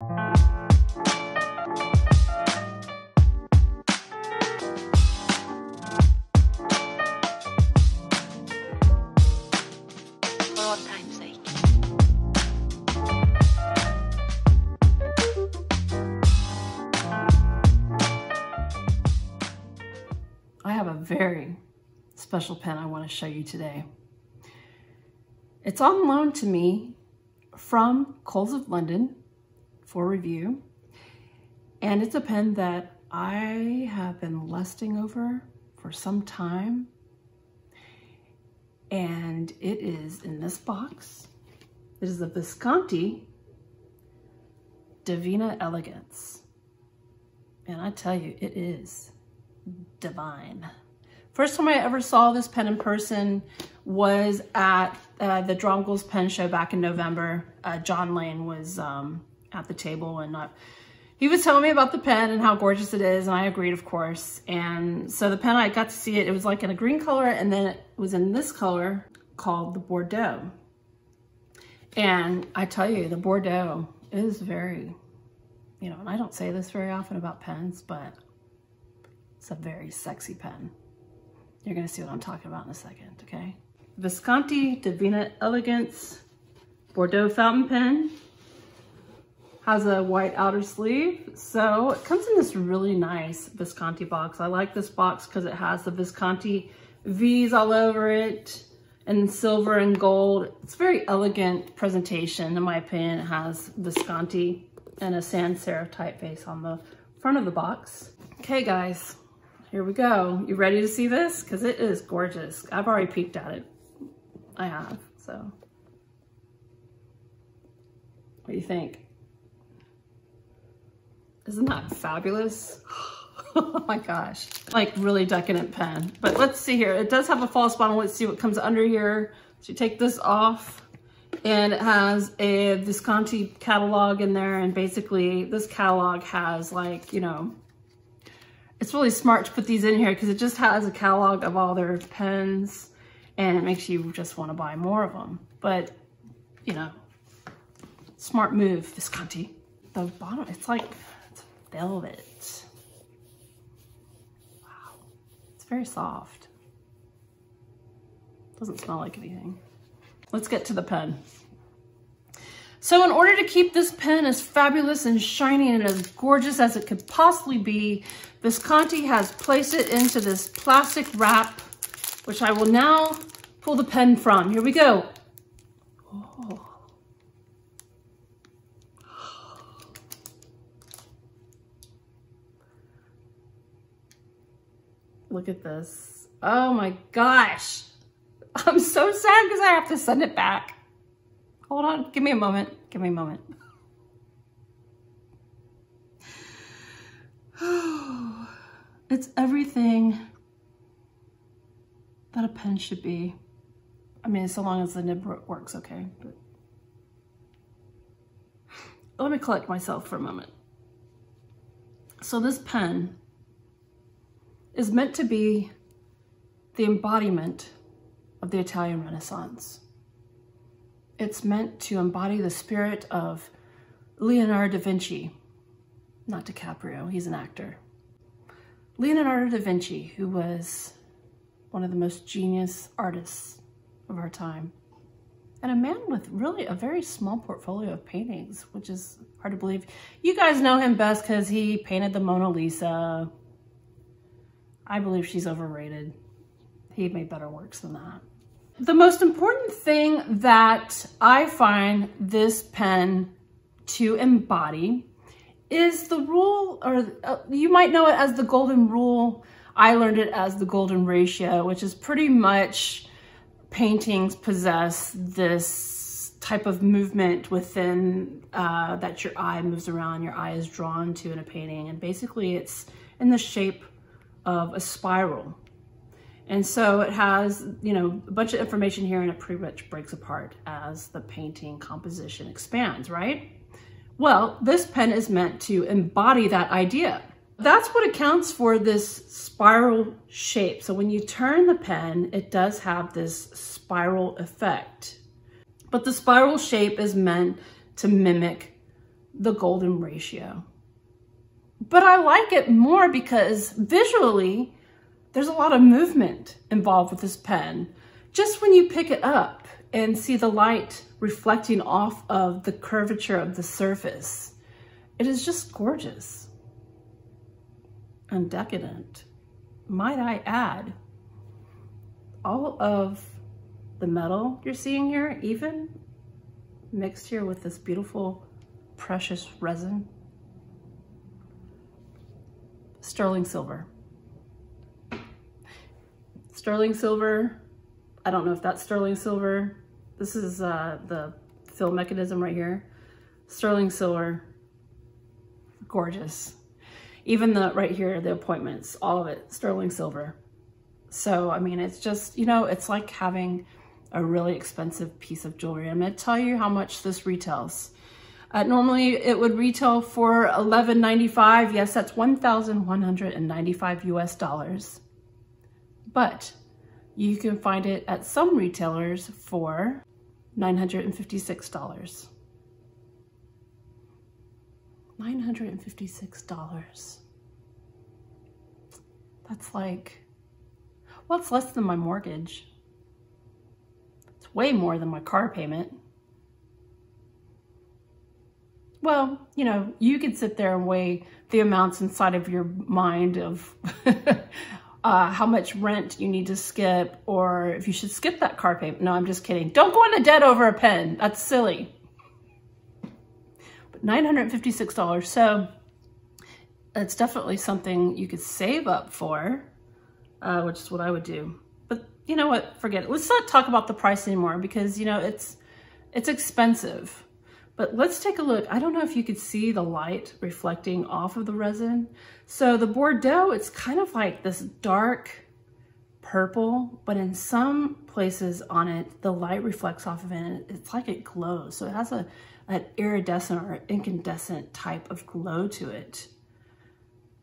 I have a very special pen I want to show you today. It's on loan to me from Coles of London for review. And it's a pen that I have been lusting over for some time. And it is in this box. It is the Visconti Divina Elegance. And I tell you, it is divine. First time I ever saw this pen in person was at uh, the Dromgoole's Pen Show back in November. Uh, John Lane was um, at the table and uh, he was telling me about the pen and how gorgeous it is and I agreed of course. And so the pen, I got to see it, it was like in a green color and then it was in this color called the Bordeaux. And I tell you, the Bordeaux is very, you know, and I don't say this very often about pens, but it's a very sexy pen. You're gonna see what I'm talking about in a second, okay? Visconti Divina Elegance Bordeaux fountain pen. Has a white outer sleeve. So it comes in this really nice Visconti box. I like this box because it has the Visconti V's all over it and silver and gold. It's very elegant presentation in my opinion. It has Visconti and a sans serif typeface on the front of the box. Okay guys, here we go. You ready to see this? Because it is gorgeous. I've already peeked at it. I have, so. What do you think? Isn't that fabulous? oh my gosh. Like really decadent pen. But let's see here. It does have a false bottom. Let's see what comes under here. So you take this off and it has a Visconti catalog in there. And basically this catalog has like, you know, it's really smart to put these in here because it just has a catalog of all their pens and it makes you just want to buy more of them. But, you know, smart move, Visconti. The bottom, it's like velvet. Wow, it's very soft. Doesn't smell like anything. Let's get to the pen. So in order to keep this pen as fabulous and shiny and as gorgeous as it could possibly be, Visconti has placed it into this plastic wrap, which I will now pull the pen from. Here we go. Oh. Look at this. Oh my gosh. I'm so sad because I have to send it back. Hold on, give me a moment. Give me a moment. it's everything that a pen should be. I mean, so long as the nib works okay. But let me collect myself for a moment. So this pen is meant to be the embodiment of the Italian Renaissance. It's meant to embody the spirit of Leonardo da Vinci, not DiCaprio, he's an actor. Leonardo da Vinci, who was one of the most genius artists of our time, and a man with really a very small portfolio of paintings, which is hard to believe. You guys know him best because he painted the Mona Lisa. I believe she's overrated. He made better works than that. The most important thing that I find this pen to embody is the rule, or uh, you might know it as the golden rule. I learned it as the golden ratio, which is pretty much paintings possess this type of movement within uh, that your eye moves around, your eye is drawn to in a painting. And basically it's in the shape of a spiral. And so it has, you know, a bunch of information here and it pretty much breaks apart as the painting composition expands, right? Well, this pen is meant to embody that idea. That's what accounts for this spiral shape. So when you turn the pen, it does have this spiral effect. But the spiral shape is meant to mimic the golden ratio. But I like it more because visually, there's a lot of movement involved with this pen. Just when you pick it up and see the light reflecting off of the curvature of the surface, it is just gorgeous and decadent. Might I add, all of the metal you're seeing here, even mixed here with this beautiful precious resin, sterling silver. Sterling silver, I don't know if that's sterling silver. This is uh, the fill mechanism right here. Sterling silver, gorgeous. Even the right here, the appointments, all of it, sterling silver. So, I mean, it's just, you know, it's like having a really expensive piece of jewelry. I'm to tell you how much this retails. Uh, normally it would retail for $11.95. Yes, that's 1,195 US dollars. But you can find it at some retailers for $956. $956. That's like, well, it's less than my mortgage. It's way more than my car payment. Well, you know, you could sit there and weigh the amounts inside of your mind of uh, how much rent you need to skip or if you should skip that car payment. No, I'm just kidding. Don't go into debt over a pen. That's silly. But $956. So it's definitely something you could save up for, uh, which is what I would do. But you know what? Forget it. Let's not talk about the price anymore because, you know, it's it's expensive. But let's take a look. I don't know if you could see the light reflecting off of the resin. So the Bordeaux, it's kind of like this dark purple, but in some places on it, the light reflects off of it and it's like it glows. So it has a an iridescent or incandescent type of glow to it.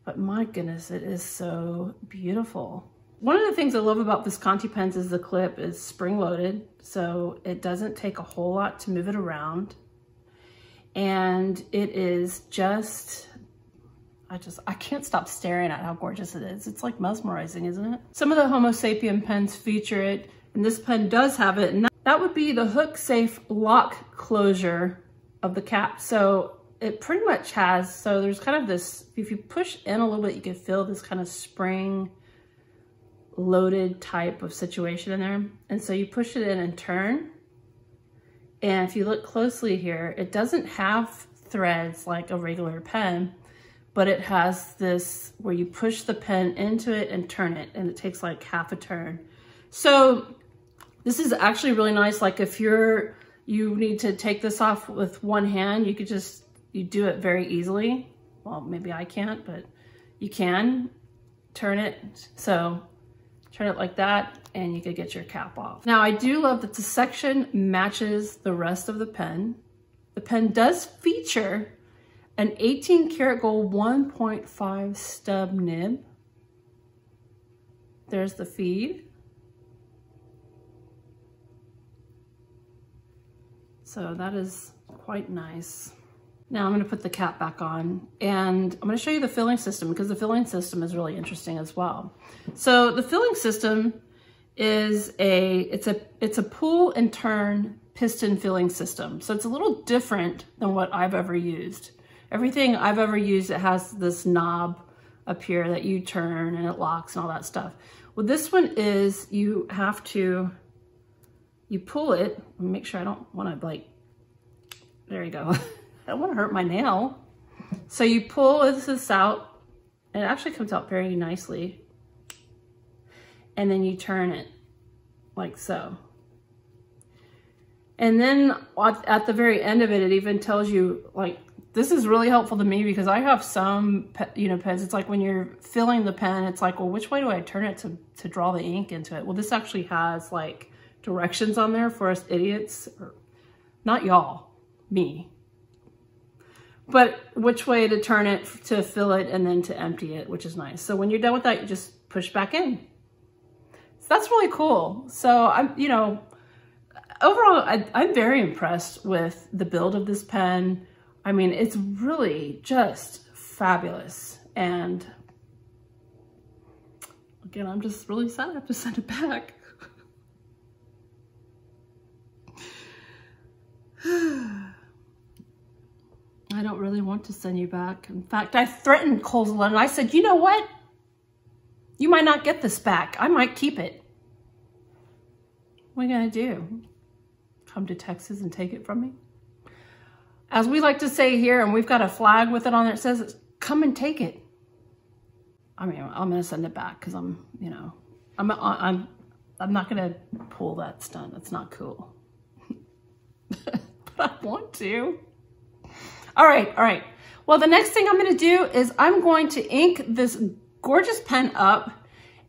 But my goodness, it is so beautiful. One of the things I love about Visconti pens is the clip is spring loaded. So it doesn't take a whole lot to move it around and it is just I just, I can't stop staring at how gorgeous it is. It's like mesmerizing, isn't it? Some of the Homo sapien pens feature it, and this pen does have it, and that would be the hook safe lock closure of the cap. So it pretty much has, so there's kind of this, if you push in a little bit, you can feel this kind of spring loaded type of situation in there. And so you push it in and turn, and if you look closely here, it doesn't have threads like a regular pen, but it has this where you push the pen into it and turn it, and it takes like half a turn. So this is actually really nice. Like if you're, you need to take this off with one hand, you could just, you do it very easily. Well, maybe I can't, but you can turn it. So turn it like that and you could get your cap off. Now I do love that the section matches the rest of the pen. The pen does feature an 18 karat gold 1.5 stub nib. There's the feed. So that is quite nice. Now I'm gonna put the cap back on and I'm gonna show you the filling system because the filling system is really interesting as well. So the filling system is a, it's a, it's a pull and turn piston filling system. So it's a little different than what I've ever used. Everything I've ever used, it has this knob up here that you turn and it locks and all that stuff. Well, this one is you have to, you pull it, make sure I don't want to like, there you go. I don't want to hurt my nail. So you pull this out, it actually comes out very nicely. And then you turn it like so. And then at the very end of it, it even tells you like, this is really helpful to me because I have some, you know, pens. It's like when you're filling the pen, it's like, well, which way do I turn it to, to draw the ink into it? Well, this actually has like directions on there for us idiots, or not y'all, me but which way to turn it to fill it and then to empty it, which is nice. So when you're done with that, you just push back in. So that's really cool. So I'm, you know, overall, I, am very impressed with the build of this pen. I mean, it's really just fabulous. And again, I'm just really sad I have to send it back. I don't really want to send you back. In fact, I threatened Colesland and I said, you know what? You might not get this back. I might keep it. What are you going to do? Come to Texas and take it from me? As we like to say here, and we've got a flag with it on there, it says, come and take it. I mean, I'm going to send it back because I'm, you know, I'm, I'm, I'm not going to pull that stunt. That's not cool. but I want to. All right, all right. Well, the next thing I'm gonna do is I'm going to ink this gorgeous pen up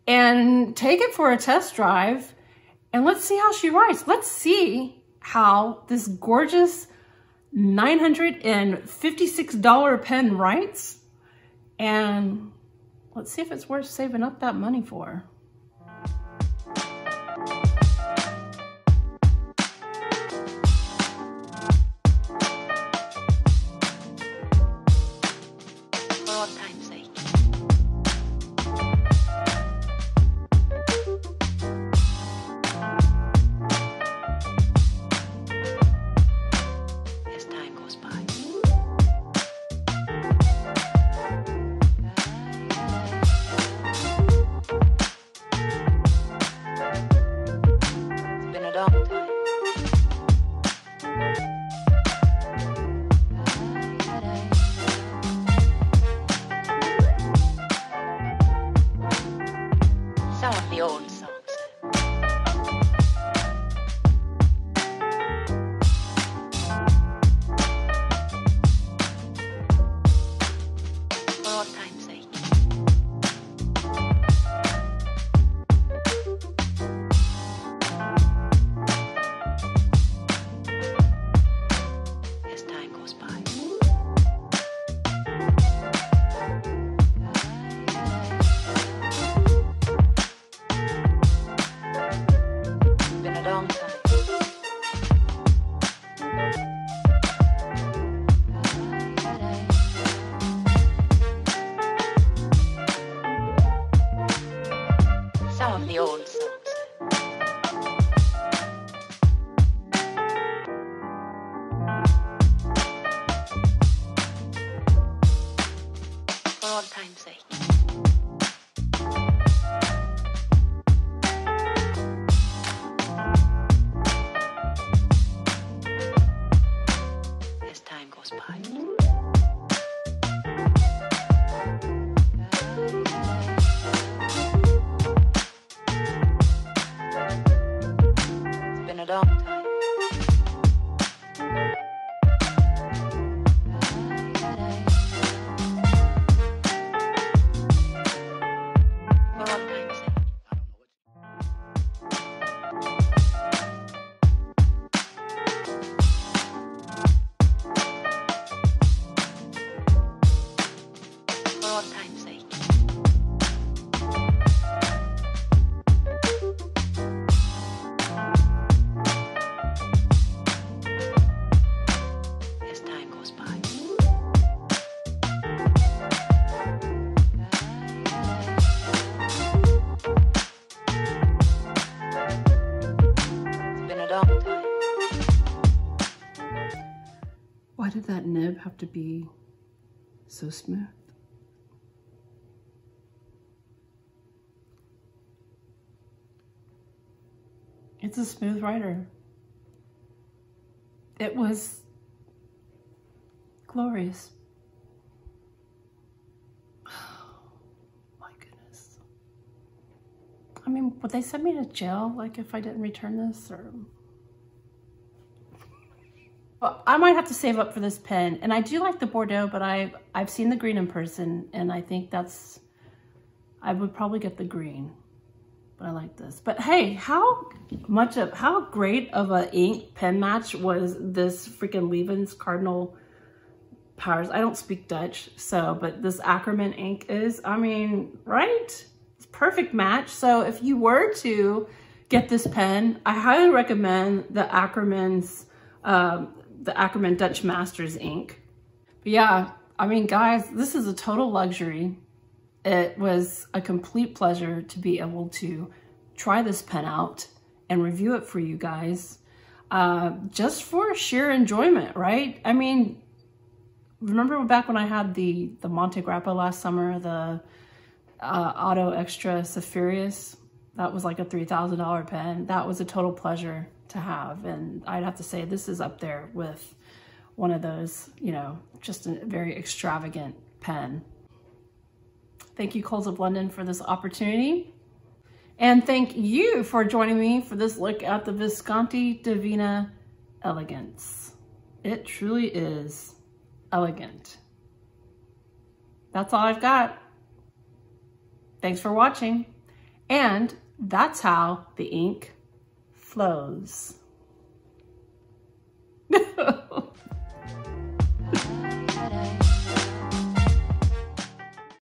and take it for a test drive and let's see how she writes. Let's see how this gorgeous $956 pen writes and let's see if it's worth saving up that money for. To be so smooth? It's a smooth writer. It was glorious. my goodness. I mean, would they send me to jail, like, if I didn't return this, or... Well, I might have to save up for this pen. And I do like the Bordeaux, but I've, I've seen the green in person, and I think that's, I would probably get the green. But I like this. But hey, how much of, how great of a ink pen match was this freaking Lievens Kardinaal Paars? I don't speak Dutch, so, but this Akkerman ink is, I mean, right? It's perfect match. So if you were to get this pen, I highly recommend the Akkerman's um, the Akkerman Dutch Masters ink. But yeah, I mean, guys, this is a total luxury. It was a complete pleasure to be able to try this pen out and review it for you guys. Uh, just for sheer enjoyment, right? I mean, remember back when I had the, the Montegrappa last summer, the uh, Auto Extra Zephyrus? That was like a $3,000 pen. That was a total pleasure to have. And I'd have to say this is up there with one of those, you know, just a very extravagant pen. Thank you, Coles of London, for this opportunity. And thank you for joining me for this look at the Visconti Divina Elegance. It truly is elegant. That's all I've got. Thanks for watching. And that's how the ink flows.